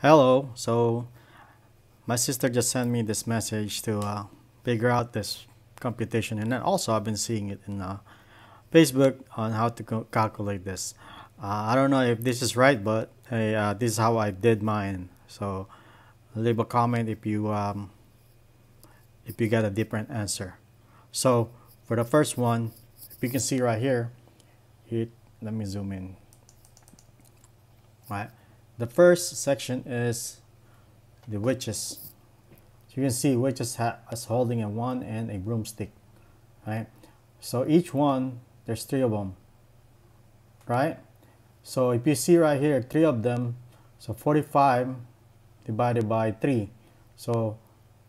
Hello. So my sister just sent me this message to uh, figure out this computation, and then also I've been seeing it in uh, Facebook on how to calculate this. Uh, I don't know if this is right, but hey, uh, this is how I did mine. So leave a comment if you um, if you get a different answer. So for the first one, if you can see right here, it let me zoom in. Right. The first section is the witches. So you can see witches ha- as holding a wand and a broomstick, right? So each one, there's three of them, right? So if you see right here, three of them, so 45 divided by 3. So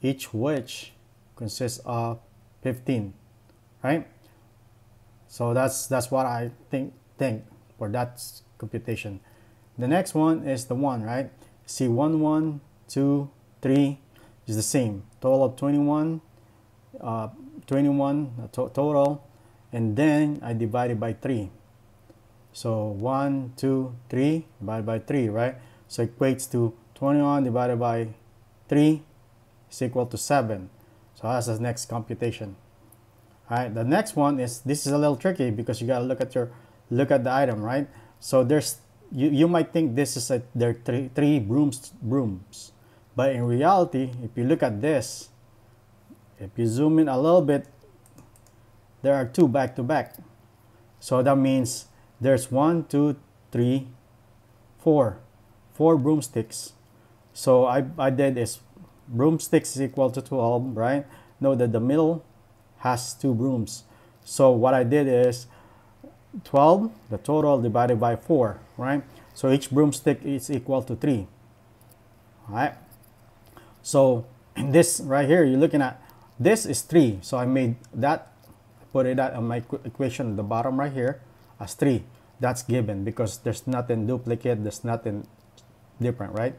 each witch consists of 15, right? So that's that's what I think think for that computation. The next one is the 1, right? See 1, 1, 2, 3 is the same. Total of 21, uh, 21 uh, to total. And then I divide it by 3. So 1, 2, 3 divided by 3, right? So equates to 21 divided by 3 is equal to 7. So that's the next computation. All right, the next one is this is a little tricky because you got to look at your look at the item, right? So there's you, you might think this is a there are three, three brooms brooms. But in reality if you look at this if you zoom in a little bit there are two back to back. So that means there's one two three four four broomsticks. So I, I did is broomsticks is equal to 12 right? Know that the middle has two brooms. So what I did is 12 the total divided by 4 right? So each broomstick is equal to 3 all right so this right here you're looking at this is 3 so I made that put it on my equation at the bottom right here as 3 that's given because there's nothing duplicate there's nothing different right?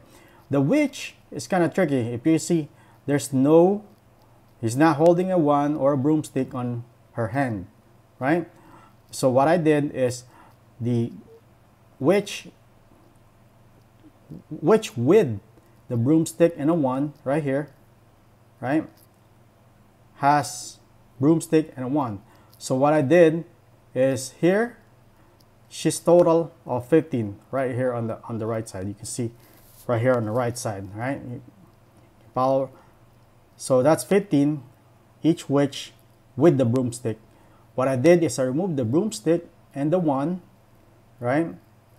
The witch is kind of tricky. If you see there's no he's not holding a wand or a broomstick on her hand right so what I did is the which which with the broomstick and a 1 right here, right, has broomstick and a 1. So what I did is here, she's total of 15 right here on the on the right side. You can see right here on the right side, right? Follow. So that's 15 each witch with the broomstick what I did is I removed the broomstick and the 1, right?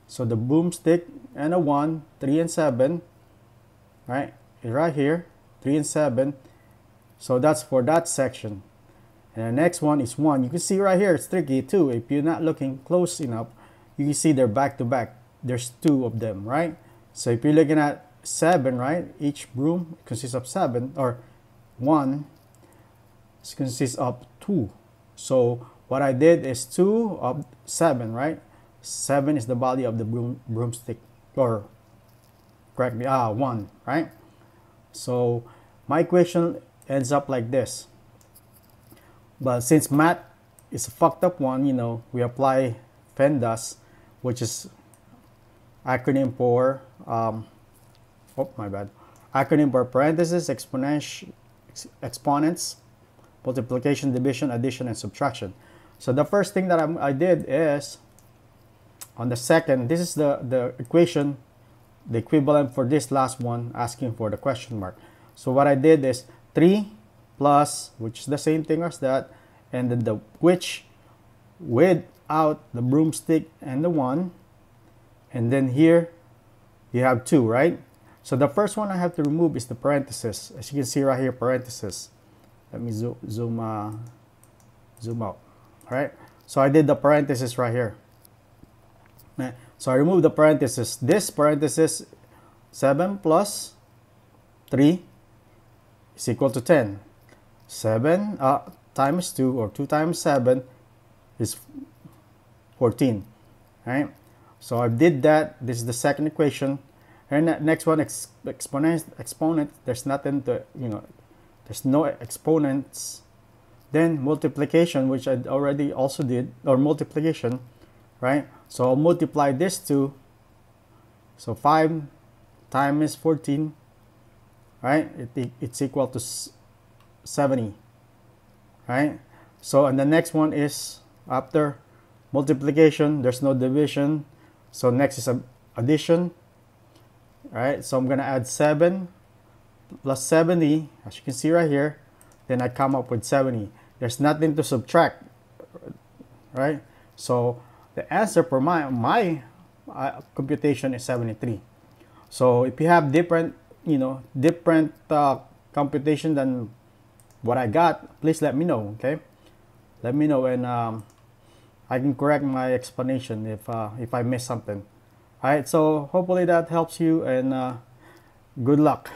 So the broomstick and the 1, 3 and 7, right? Right here, 3 and 7. So that's for that section. And the next one is 1. You can see right here, it's tricky too. If you're not looking close enough, you can see they're back to back. There's two of them, right? So if you're looking at 7, right? Each broom consists of 7, or 1 consists of 2. So what I did is 2 of 7, right? 7 is the body of the broom, broomstick, or correct me, ah, 1, right? So my equation ends up like this. But since math is a fucked up one, you know, we apply PEMDAS, which is acronym for, um, oh, my bad, acronym for parentheses, exponential, exponents, multiplication, division, addition, and subtraction. So the first thing that I'm, i did is, on the second, this is the, the equation, the equivalent for this last one, asking for the question mark. So what I did is 3 plus, which is the same thing as that, and then the witch without the broomstick and the 1, and then here you have 2, right? So the first one I have to remove is the parenthesis. As you can see right here, parenthesis let me zoom zoom uh, zoom out. All right so I did the parenthesis right here. So I remove the parenthesis. This parenthesis 7 plus 3 is equal to 10 7 uh, times 2 or 2 times 7 is 14 right so I did that. This is the second equation. And next one ex exponent exponent there's nothing to you know there's no exponents. Then multiplication which I already also did or multiplication right? So I'll multiply this two. so 5 times 14 right? It, it's equal to 70 right? So and the next one is after multiplication there's no division. So next is addition right? So I'm gonna add 7 plus 70 as you can see right here then I come up with 70 there's nothing to subtract right? So the answer for my my uh, computation is 73 so if you have different you know different uh, computation than what I got please let me know okay? Let me know and um, I can correct my explanation if uh, if I miss something. All right so hopefully that helps you and uh, good luck